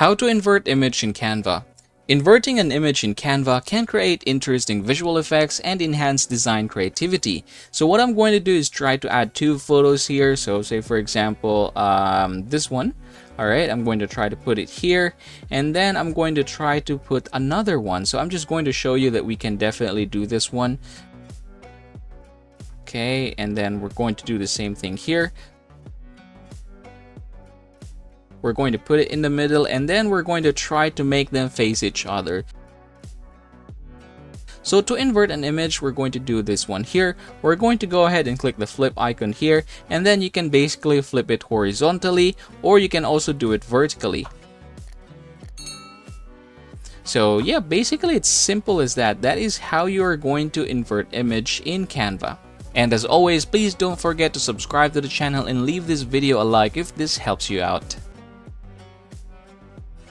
How to invert image in Canva. Inverting an image in Canva can create interesting visual effects and enhance design creativity. So what I'm going to do is try to add two photos here. So say for example, um, this one. All right, I'm going to try to put it here and then I'm going to try to put another one. So I'm just going to show you that we can definitely do this one. Okay, and then we're going to do the same thing here. We're going to put it in the middle and then we're going to try to make them face each other. So to invert an image, we're going to do this one here. We're going to go ahead and click the flip icon here and then you can basically flip it horizontally or you can also do it vertically. So yeah, basically it's simple as that. That is how you are going to invert image in Canva. And as always, please don't forget to subscribe to the channel and leave this video a like if this helps you out.